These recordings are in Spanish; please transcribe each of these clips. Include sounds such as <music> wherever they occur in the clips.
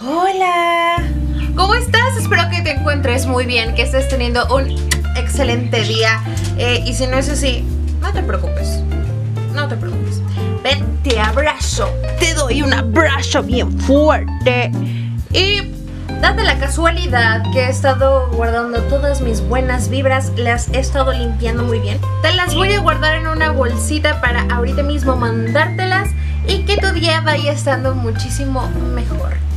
Hola, ¿cómo estás? Espero que te encuentres muy bien, que estés teniendo un excelente día. Eh, Y si no es así, no te preocupes, no te preocupes. Ven, te abrazo, te doy un abrazo bien fuerte. Y Date la casualidad que he estado guardando todas mis buenas vibras, las he estado limpiando muy bien. Te las voy a guardar en una bolsita para ahorita mismo mandártelas y que tu día vaya estando muchísimo mejor.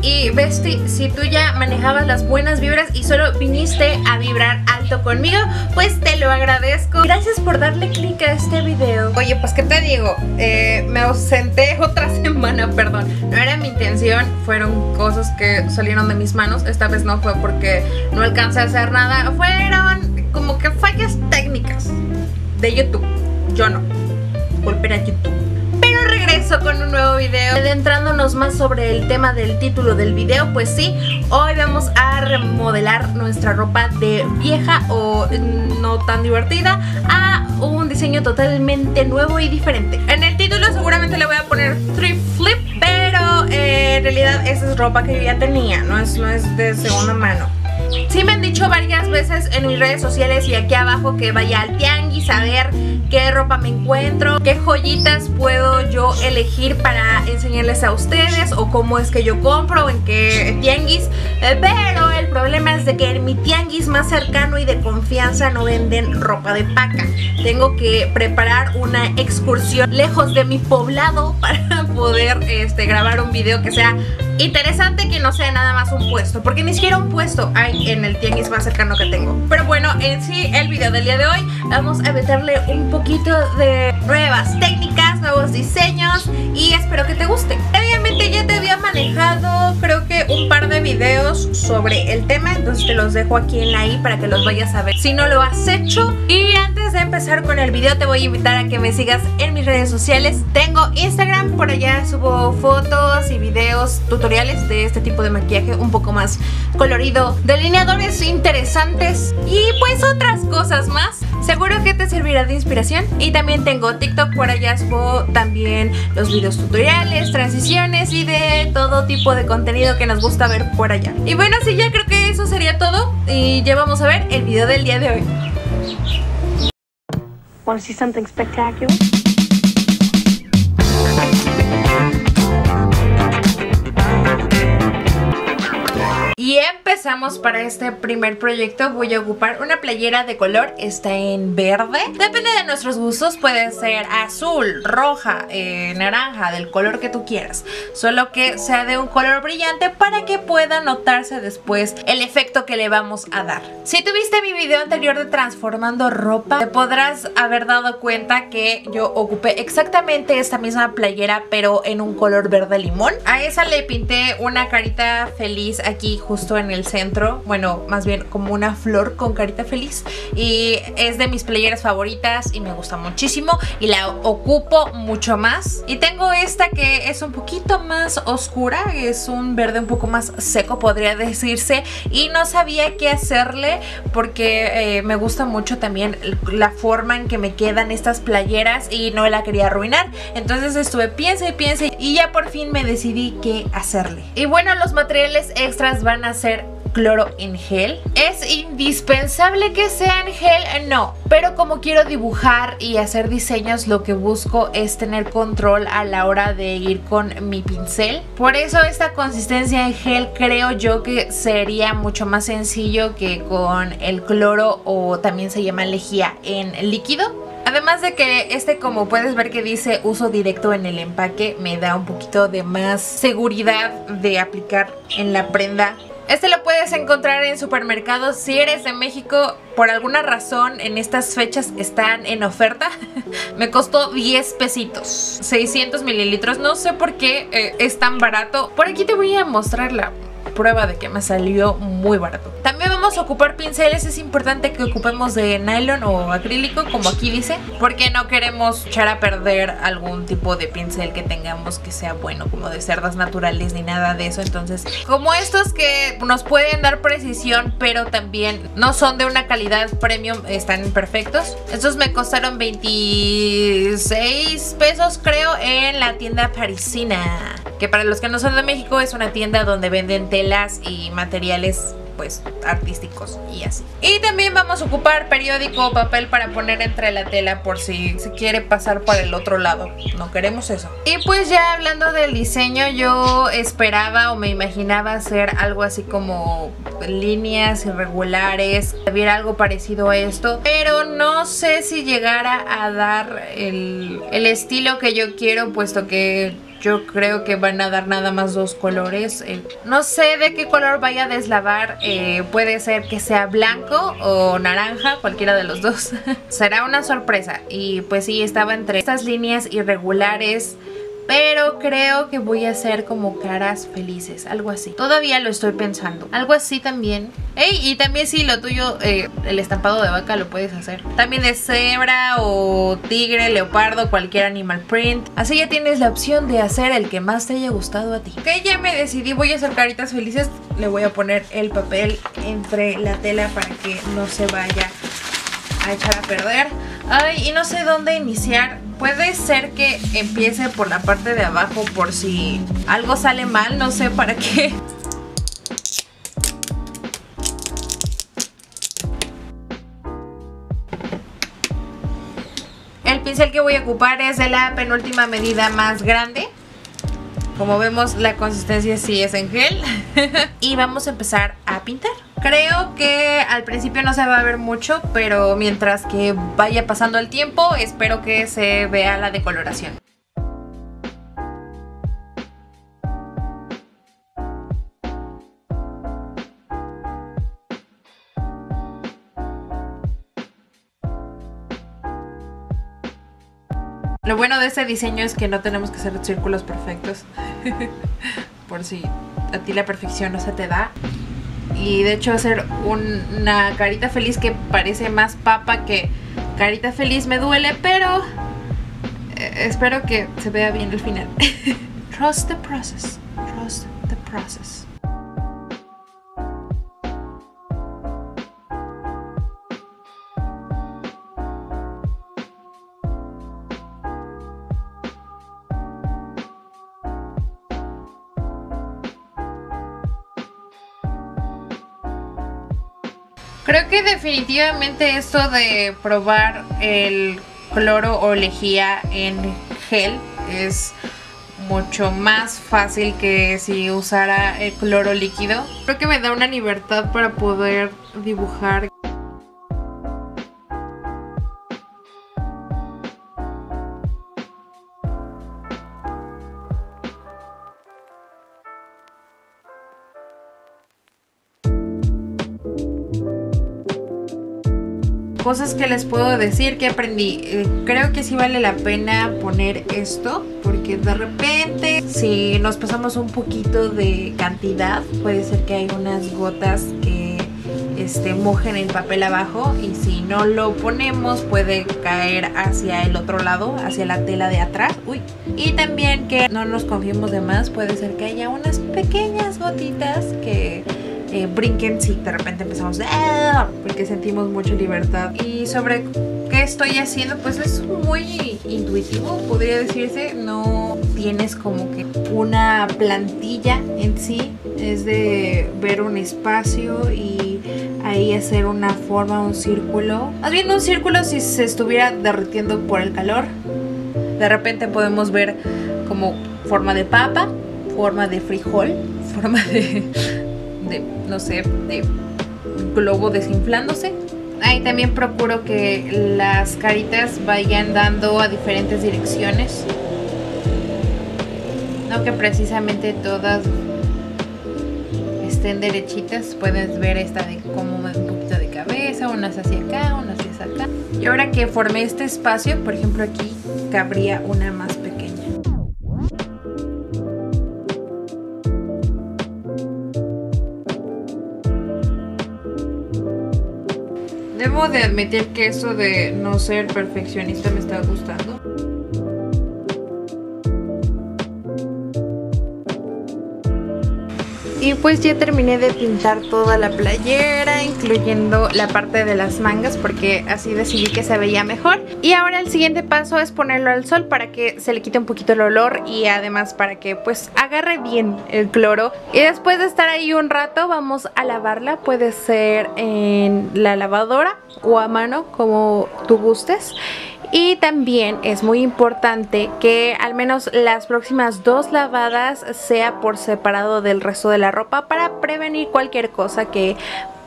Y Besti, si tú ya manejabas las buenas vibras y solo viniste a vibrar alto conmigo, pues te lo agradezco. Gracias por darle click a este video. Oye, pues qué te digo, eh, me ausenté <laughs> otra semana, perdón. No era mi intención, fueron cosas que salieron de mis manos. Esta vez no fue porque no alcancé a hacer nada. Fueron como que fallas técnicas de YouTube. Yo no. Volver a YouTube regreso con un nuevo video. Adentrándonos más sobre el tema del título del video Pues sí, hoy vamos a remodelar nuestra ropa de vieja o no tan divertida A un diseño totalmente nuevo y diferente. En el título seguramente le voy a poner thrift flip Pero eh, en realidad esa es ropa que yo ya tenía, no es, no es de segunda mano. Sí me han dicho varias veces en mis redes sociales y aquí abajo que vaya al tianguis a ver qué ropa me encuentro, qué joyitas puedo yo elegir para enseñarles a ustedes o cómo es que yo compro, en qué tianguis. Eh, pero el problema es de que en mi tianguis más cercano y de confianza no venden ropa de paca. Tengo que preparar una excursión lejos de mi poblado <laughs> para poder este, grabar un video que sea interesante que no sea nada más un puesto Porque ni siquiera un puesto hay en el tianguis más cercano que tengo. Pero bueno, en sí el video del día de hoy Vamos a meterle un poquito de nuevas técnicas, nuevos diseños Y espero que te guste. Obviamente ya te había manejado creo que un par de videos sobre el tema Entonces te los dejo aquí en la i para que los vayas a ver. Si no lo has hecho Y antes de empezar con el video te voy a invitar a que me sigas en mis redes sociales Tengo Instagram, por allá subo fotos y videos, tutoriales de este tipo de maquillaje un poco más colorido, delineadores interesantes y pues otras cosas más. Seguro que te servirá de inspiración y también tengo TikTok por allá subo también los videos tutoriales, transiciones y de todo tipo de contenido que nos gusta ver por allá. Y bueno, sí, ya creo que eso sería todo y ya vamos a ver el video del día de hoy. Want to see something spectacular? Empezamos para este primer proyecto Voy a ocupar. Una playera de color Está en verde. Depende de nuestros gustos Puede ser azul, roja, eh, naranja Del color que tú quieras. Solo que sea de un color brillante Para que pueda notarse después El efecto que le vamos a dar. Si tuviste mi video anterior de transformando ropa Te podrás haber dado cuenta que yo ocupé exactamente esta misma playera Pero en un color verde limón. A esa le pinté una carita feliz aquí justo en el centro, bueno, más bien como una flor con carita feliz y es de mis playeras favoritas y me gusta muchísimo y la ocupo mucho más. Y tengo esta que es un poquito más oscura, es un verde un poco más seco podría decirse y no sabía qué hacerle porque eh, me gusta mucho también la forma en que me quedan estas playeras y no la quería arruinar. Entonces estuve piense y piense y ya por fin me decidí qué hacerle. Y bueno, los materiales extras van a hacer cloro en gel. ¿Es indispensable que sea en gel? No, pero como quiero dibujar y hacer diseños lo que busco es tener control a la hora de ir con mi pincel. Por eso esta consistencia en gel creo yo que sería mucho más sencillo que con el cloro o también se llama lejía en líquido. Además de que este como puedes ver que dice uso directo en el empaque me da un poquito de más seguridad de aplicar en la prenda este lo puedes encontrar en supermercados si eres de México. Por alguna razón en estas fechas están en oferta. <laughs> Me costó 10 pesitos. 600 mililitros. No sé por qué eh, es tan barato. Por aquí te voy a mostrarla. Prueba de que me salió muy barato. También vamos a ocupar pinceles, es importante que ocupemos de nylon o acrílico, como aquí dice, porque no queremos echar a perder algún tipo de pincel que tengamos que sea bueno, como de cerdas naturales ni nada de eso. Entonces, como estos que nos pueden dar precisión, pero también no son de una calidad premium, están perfectos. Estos me costaron 26 pesos, creo, en la tienda parisina. Que para los que no son de México es una tienda donde venden telas y materiales pues artísticos y así. Y también vamos a ocupar periódico o papel para poner entre la tela por si se quiere pasar para el otro lado. No queremos eso. Y pues ya hablando del diseño, yo esperaba o me imaginaba hacer algo así como líneas irregulares, hubiera algo parecido a esto, pero no sé si llegara a dar el estilo que yo quiero, puesto que yo creo que van a dar nada más dos colores. No sé de qué color vaya a deslavar. Eh, puede ser que sea blanco o naranja, cualquiera de los dos. <laughs> Será una sorpresa. Y pues sí, estaba entre estas líneas irregulares pero creo que voy a hacer como caras felices, algo así. Todavía lo estoy pensando. Algo así también. Ey, y también sí, lo tuyo, eh, el estampado de vaca lo puedes hacer. También de cebra o tigre, leopardo, cualquier animal print. Así ya tienes la opción de hacer el que más te haya gustado a ti. Ok, ya me decidí, voy a hacer caritas felices. Le voy a poner el papel entre la tela para que no se vaya a echar a perder. Ay, y no sé dónde iniciar. Puede ser que empiece por la parte de abajo por si algo sale mal, no sé para qué. El pincel que voy a ocupar es de la penúltima medida más grande. Como vemos la consistencia sí es en gel. <laughs> y vamos a empezar a pintar. Creo que al principio no se va a ver mucho, pero mientras que vaya pasando el tiempo, espero que se vea la decoloración. Lo bueno de este diseño es que no tenemos que hacer círculos perfectos. <laughs> Por si a ti la perfección no se te da y de hecho hacer una carita feliz que parece más papa que carita feliz me duele, pero eh, espero que se vea bien el final. <laughs> Trust the process. Trust the process. Definitivamente esto de probar el cloro o lejía en gel es mucho más fácil que si usara el cloro líquido. Creo que me da una libertad para poder dibujar cosas que les puedo decir que aprendí. Eh, creo que sí vale la pena poner esto porque de repente si nos pasamos un poquito de cantidad puede ser que hay unas gotas que este, mojen el papel abajo y si no lo ponemos puede caer hacia el otro lado, hacia la tela de atrás. Uy. Y también que no nos confiemos de más, puede ser que haya unas pequeñas gotitas que eh, brinquen si de repente empezamos ah", porque sentimos mucha libertad. Y sobre qué estoy haciendo, pues es muy intuitivo, podría decirse. No tienes como que una plantilla en sí, es de ver un espacio y ahí hacer una forma, un círculo. Más bien un círculo si se estuviera derritiendo por el calor. De repente podemos ver como forma de papa, forma de frijol, forma de de, no sé, de globo desinflándose. Ahí también procuro que las caritas vayan dando a diferentes direcciones. No que precisamente todas estén derechitas. Puedes ver esta de cómo un poquito de cabeza, unas hacia acá, unas hacia acá. Y ahora que formé este espacio, por ejemplo aquí cabría una más De admitir que eso de no ser perfeccionista me está gustando. Y pues ya terminé de pintar toda la playera, incluyendo la parte de las mangas, porque así decidí que se veía mejor. Y ahora el siguiente paso es ponerlo al sol para que se le quite un poquito el olor y además para que pues agarre bien el cloro. Y después de estar ahí un rato vamos a lavarla, puede ser en la lavadora o a mano como tú gustes. Y también es muy importante que al menos las próximas dos lavadas sea por separado del resto de la ropa para prevenir cualquier cosa que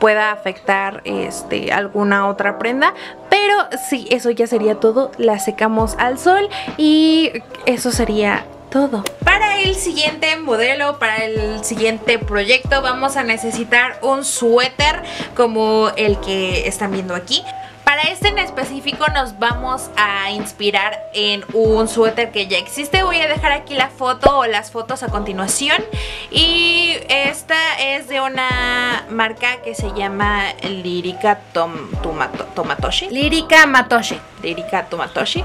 pueda afectar este, alguna otra prenda. Pero sí, eso ya sería todo. La secamos al sol y eso sería todo. Para el siguiente modelo, para el siguiente proyecto vamos a necesitar un suéter como el que están viendo aquí. Para este en específico nos vamos a inspirar en un suéter que ya existe. Voy a dejar aquí la foto o las fotos a continuación. Y esta es de una marca que se llama Lirica Tom, Tomatoshi. Lirica Matoshi. Lirica Tomatoshi.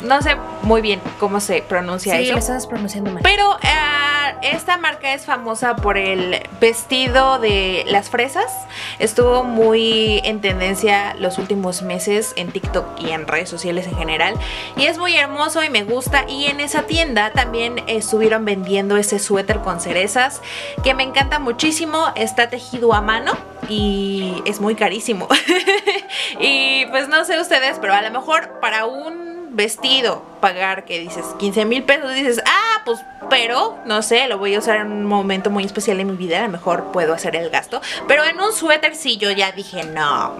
No sé muy bien cómo se pronuncia sí, eso. lo estás pronunciando mal. Pero uh, esta marca es famosa por el vestido de las fresas. Estuvo muy en tendencia los últimos meses en TikTok y en redes sociales en general. Y es muy hermoso y me gusta. Y en esa tienda también estuvieron vendiendo ese suéter con cerezas que me encanta muchísimo. Está tejido a mano y es muy carísimo. <laughs> y pues no sé ustedes, pero a lo mejor para un vestido pagar que dices 15 mil pesos, dices, ah, pues, pero, no sé, lo voy a usar en un momento muy especial en mi vida, a lo mejor puedo hacer el gasto. Pero en un suéter sí, yo ya dije, no,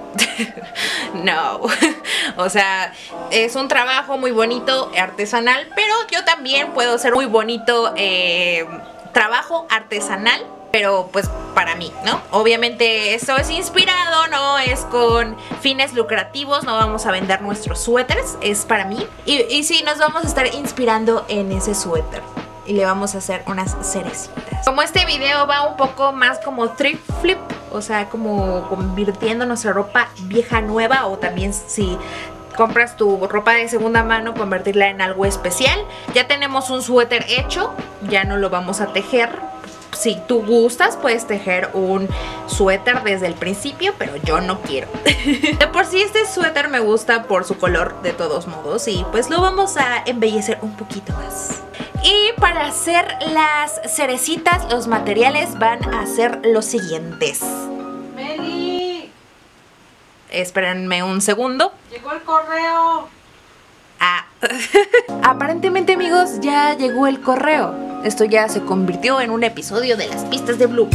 <laughs> no. <laughs> o sea, es un trabajo muy bonito, artesanal, pero yo también puedo hacer muy bonito eh, trabajo artesanal pero pues para mí, ¿no? Obviamente esto es inspirado, no es con fines lucrativos, no vamos a vender nuestros suéteres, es para mí. Y, y sí, nos vamos a estar inspirando en ese suéter y le vamos a hacer unas cerecitas. Como este video va un poco más como thrift flip, o sea, como convirtiendo nuestra ropa vieja nueva o también si compras tu ropa de segunda mano, convertirla en algo especial. Ya tenemos un suéter hecho, ya no lo vamos a tejer si tú gustas, puedes tejer un suéter desde el principio, pero yo no quiero. <laughs> de por sí este suéter me gusta por su color de todos modos y pues lo vamos a embellecer un poquito más. Y para hacer las cerecitas, los materiales van a ser los siguientes. Meli, Espérenme un segundo. llegó el correo. Ah. <laughs> Aparentemente amigos ya llegó el correo. Esto ya se convirtió en un episodio de las pistas de Blue.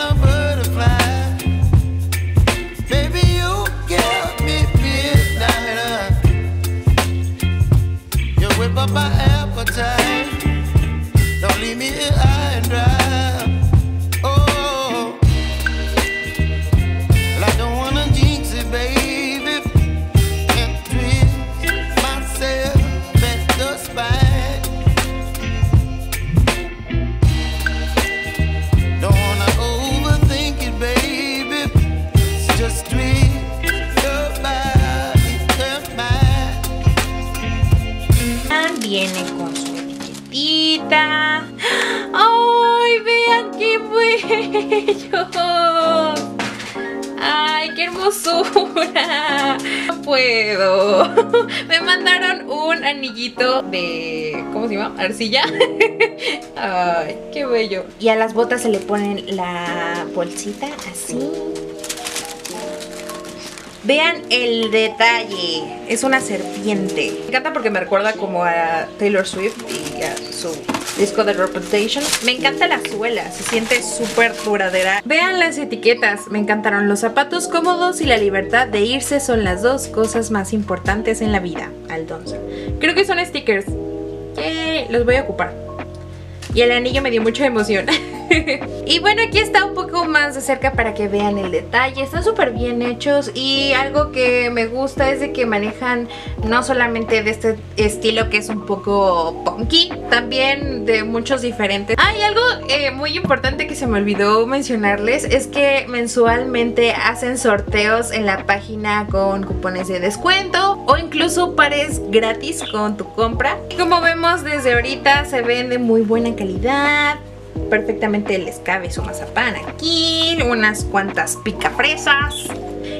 Of anillito de. ¿Cómo se llama? Arcilla. <laughs> ¡Ay, qué bello! Y a las botas se le ponen la bolsita así. Vean el detalle. Es una serpiente. Me encanta porque me recuerda como a Taylor Swift y a su disco de Reputation. Me encanta la suela, se siente súper duradera. Vean las etiquetas, me encantaron los zapatos cómodos y la libertad de irse son las dos cosas más importantes en la vida. Aldonza. Creo que son stickers. Los voy a ocupar. Y el anillo me dio mucha emoción. <laughs> <laughs> y bueno, aquí está un poco más de cerca para que vean el detalle. Están súper bien hechos y algo que me gusta es de que manejan no solamente de este estilo que es un poco punky, también de muchos diferentes. Hay algo eh, muy importante que se me olvidó mencionarles, es que mensualmente hacen sorteos en la página con cupones de descuento o incluso pares gratis con tu compra. Como vemos desde ahorita se ven de muy buena calidad perfectamente les cabe su mazapán aquí, unas cuantas picafresas.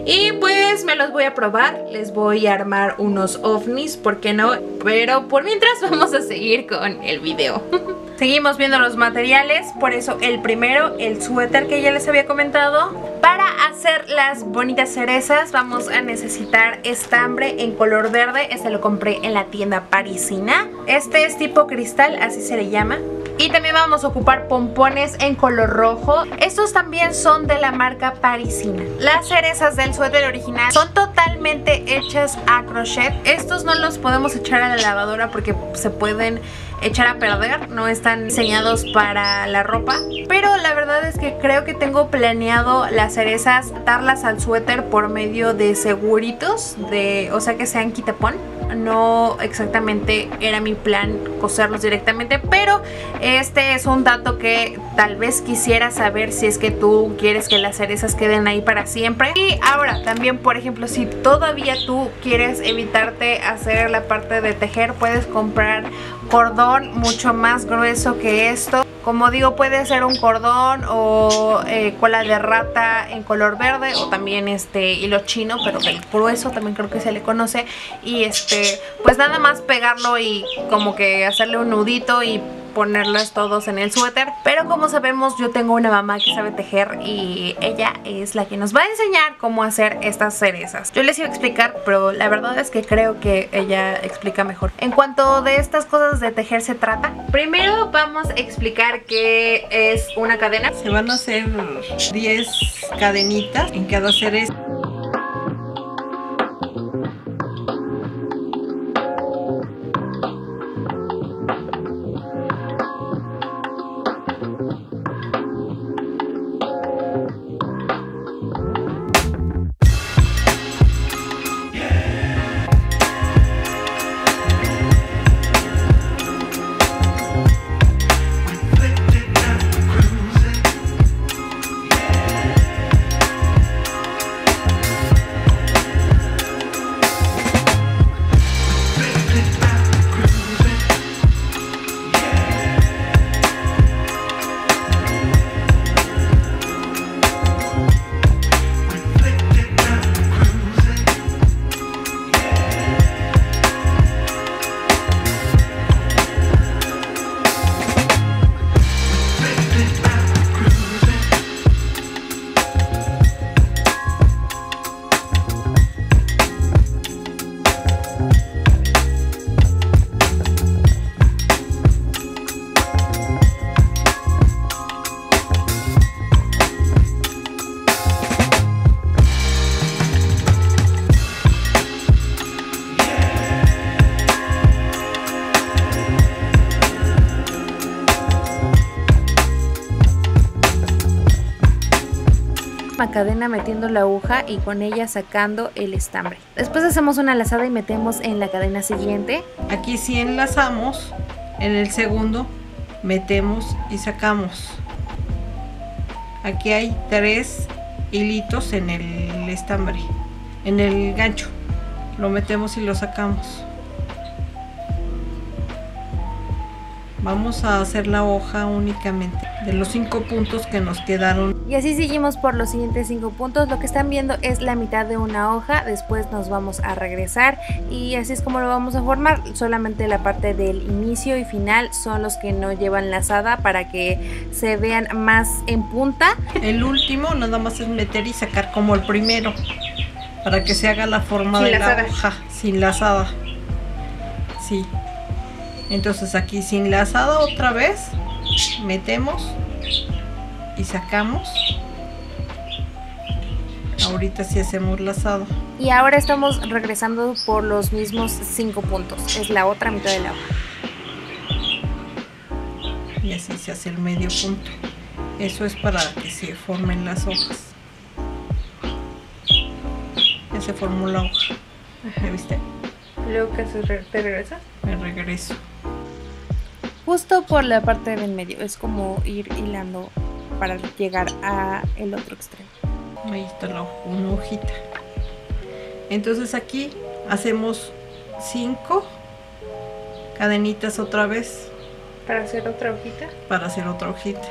Y pues me los voy a probar, les voy a armar unos ovnis, ¿por qué no? Pero por mientras <laughs> vamos a seguir con el video. <laughs> Seguimos viendo los materiales, por eso el primero, el suéter que ya les había comentado. Para hacer las bonitas cerezas vamos a necesitar estambre en color verde, este lo compré en la tienda parisina. Este es tipo cristal, así se le llama. Y también vamos a ocupar pompones en color rojo. Estos también son de la marca parisina. Las cerezas del suéter original son totalmente hechas a crochet. Estos no los podemos echar a la lavadora porque se pueden echar a perder, no están diseñados para la ropa. Pero la verdad es que creo que tengo planeado las cerezas darlas al suéter por medio de seguritos, de, o sea que sean quitapón. No exactamente era mi plan coserlos directamente, pero este es un dato que tal vez quisiera saber si es que tú quieres que las cerezas queden ahí para siempre. Y ahora también, por ejemplo, si todavía tú quieres evitarte hacer la parte de tejer, puedes comprar cordón mucho más grueso que esto. Como digo puede ser un cordón o eh, cola de rata en color verde o también este hilo chino pero del grueso también creo que se le conoce. Y este pues nada más pegarlo y como que hacerle un nudito y ponerlos todos en el suéter pero como sabemos yo tengo una mamá que sabe tejer y ella es la que nos va a enseñar cómo hacer estas cerezas. Yo les iba a explicar pero la verdad es que creo que ella explica mejor. En cuanto de estas cosas de tejer se trata primero vamos a explicar qué es una cadena. Se van a hacer 10 cadenitas en cada cereza. Cadena metiendo la aguja y con ella sacando el estambre. Después hacemos una lazada y metemos en la cadena siguiente. Aquí sí enlazamos, en el segundo metemos y sacamos. Aquí hay tres hilitos en el estambre, en el gancho. Lo metemos y lo sacamos. Vamos a hacer la hoja únicamente de los cinco puntos que nos quedaron. Y así seguimos por los siguientes cinco puntos. Lo que están viendo es la mitad de una hoja. Después nos vamos a regresar y así es como lo vamos a formar. Solamente la parte del inicio y final son los que no llevan lazada para que se vean más en punta. El último nada más es meter y sacar como el primero. para que se haga la forma Sin de lazada. la hoja, sin lazada. Sí. Entonces aquí sin lazada otra vez, metemos y sacamos. Ahorita sí hacemos lazado. Y ahora estamos regresando por los mismos cinco puntos. Es la otra mitad de la hoja. y así se hace el medio punto. Eso es para que se formen las hojas. Ya se formó la hoja. ¿Ya viste? Luego que te regresas. Me regreso. Justo por la parte del medio. Es como ir hilando para llegar a el otro extremo. Ahí está la una hojita. Entonces aquí hacemos cinco cadenitas otra vez Para hacer otra hojita. para hacer otra hojita.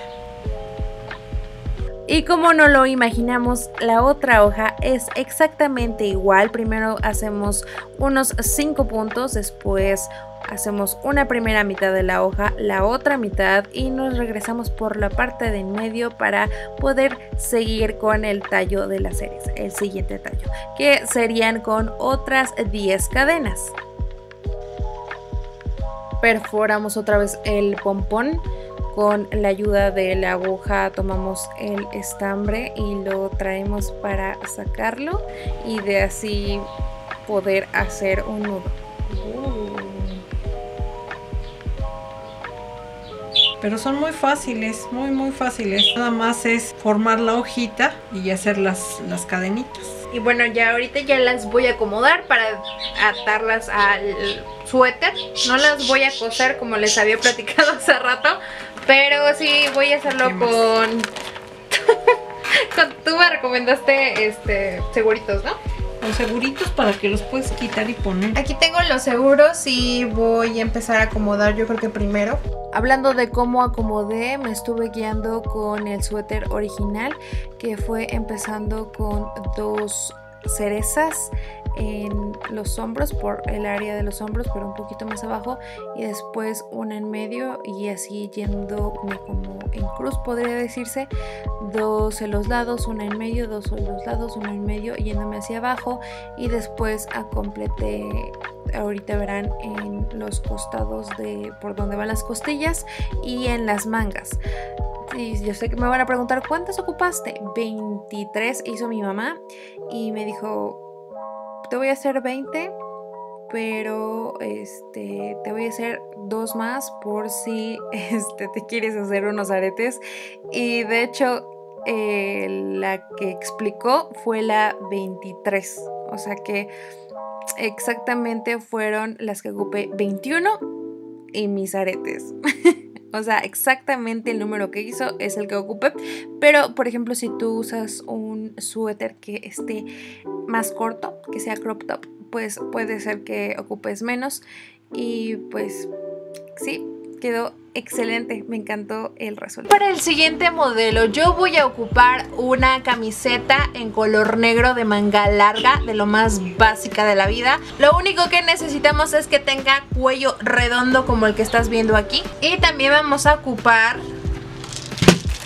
Y como no lo imaginamos, la otra hoja es exactamente igual. Primero hacemos unos 5 puntos, después hacemos una primera mitad de la hoja, la otra mitad y nos regresamos por la parte de en medio para poder seguir con el tallo de la cereza, el siguiente tallo, que serían con otras 10 cadenas. Perforamos otra vez el pompón con la ayuda de la aguja tomamos el estambre y lo traemos para sacarlo y de así poder hacer un nudo. Pero son muy fáciles, muy muy fáciles. Nada más es formar la hojita y hacer las, las cadenitas. Y bueno, ya ahorita ya las voy a acomodar para atarlas al suéter. No las voy a coser como les había <laughs> platicado hace rato, pero sí voy a hacerlo <laughs> con... Tú me recomendaste este seguritos, ¿no? Los seguritos para que los puedes quitar y poner. Aquí tengo los seguros y voy a empezar a acomodar yo creo que primero. Hablando de cómo acomodé, me estuve guiando con el suéter original que fue empezando con dos cerezas en los hombros, por el área de los hombros, pero un poquito más abajo, y después una en medio y así yéndome como en cruz, podría decirse, dos en los lados, una en medio, dos en los lados, una en medio, yéndome hacia abajo y después a completé, ahorita verán en los costados de por donde van las costillas y en las mangas. Y yo sé que me van a preguntar cuántas ocupaste. 23 hizo mi mamá y me dijo, te voy a hacer 20, pero este te voy a hacer dos más por si <laughs> este, te quieres hacer unos aretes. Y de hecho, eh, la que explicó fue la 23. O sea que exactamente fueron las que ocupé 21 y mis aretes. <laughs> O sea, exactamente el número que hizo es el que ocupé. Pero, por ejemplo, si tú usas un suéter que esté más corto, que sea crop top, pues puede ser que ocupes menos. Y pues sí, quedó excelente. Me encantó el resultado. Para el siguiente modelo yo voy a ocupar una camiseta en color negro de manga larga, de lo más básica de la vida. Lo único que necesitamos es que tenga cuello redondo como el que estás viendo aquí. Y también vamos a ocupar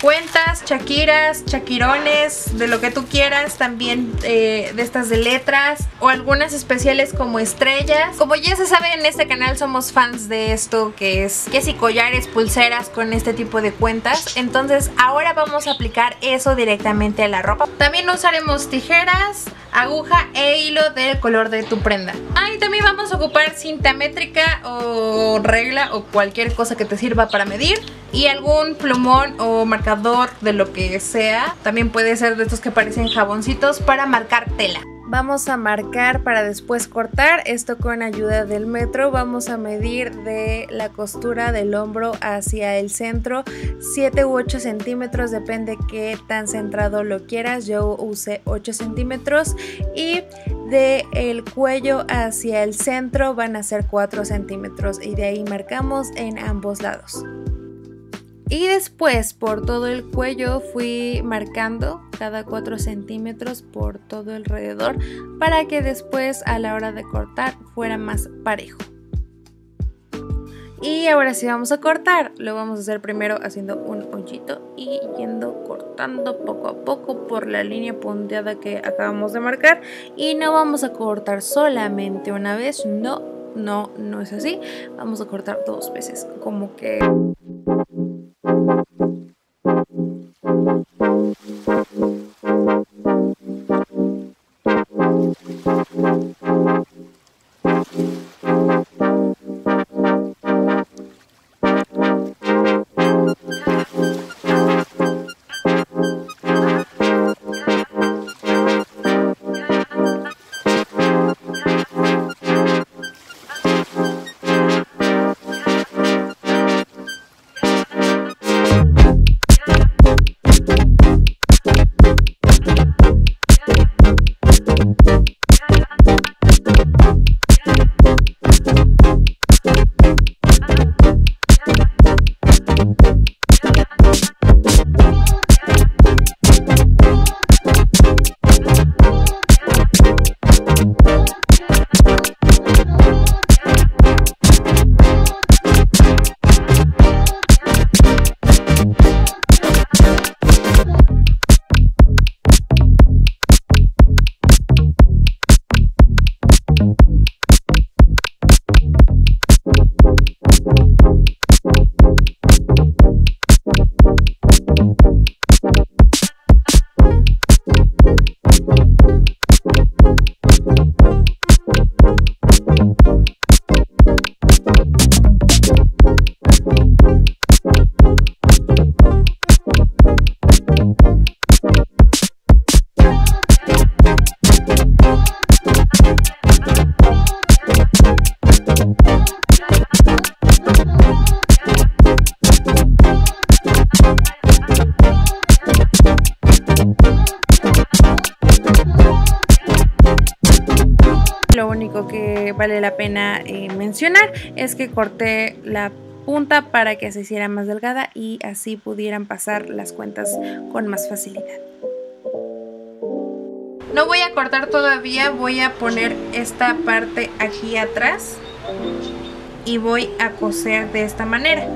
cuentas, chaquiras, chaquirones, de lo que tú quieras, también eh, de estas de letras o algunas especiales como estrellas. Como ya se sabe en este canal somos fans de esto que es que si collares, pulseras con este tipo de cuentas. Entonces ahora vamos a aplicar eso directamente a la ropa. También usaremos tijeras, aguja e hilo del color de tu prenda. Ah, y también vamos a ocupar cinta métrica o regla o cualquier cosa que te sirva para medir y algún plumón o marcador de lo que sea. También puede ser de estos que parecen jaboncitos para marcar tela. Vamos a marcar para después cortar esto con ayuda del metro. Vamos a medir de la costura del hombro hacia el centro 7 u 8 centímetros, depende qué tan centrado lo quieras. Yo usé 8 centímetros y de el cuello hacia el centro van a ser 4 centímetros y de ahí marcamos en ambos lados. Y después por todo el cuello fui marcando cada 4 centímetros por todo alrededor para que después a la hora de cortar fuera más parejo. Y ahora sí vamos a cortar. Lo vamos a hacer primero haciendo un hoyito y yendo cortando poco a poco por la línea punteada que acabamos de marcar. Y no vamos a cortar solamente una vez, no, no, no es así. Vamos a cortar dos veces, como que... vale la pena eh, mencionar es que corté la punta para que se hiciera más delgada y así pudieran pasar las cuentas con más facilidad. No voy a cortar todavía, voy a poner esta parte aquí atrás y voy a coser de esta manera.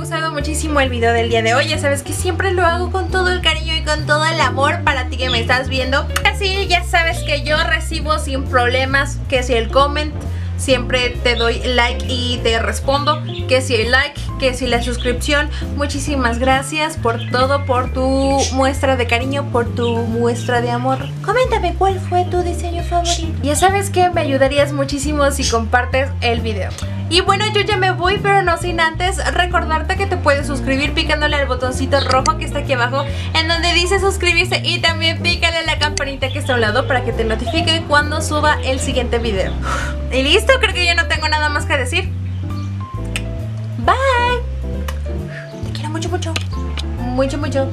Gustado muchísimo el video del día de hoy Ya sabes que siempre lo hago con todo el cariño y con todo el amor para ti que me estás viendo. Así ya sabes que yo recibo sin problemas que si el comment siempre te doy like y te respondo que si el like, que si la suscripción muchísimas gracias por todo, por tu muestra de cariño, por tu muestra de amor coméntame cuál fue tu diseño favorito ya sabes que me ayudarías muchísimo si compartes el video y bueno, yo ya me voy, pero no sin antes recordarte que te puedes suscribir picándole al botoncito rojo que está aquí abajo en donde dice suscribirse y también pícale la campanita que está a un lado para que te notifique cuando suba el siguiente video. Y listo, creo que yo no tengo nada más que decir. Bye. Te quiero mucho, mucho. Mucho, mucho.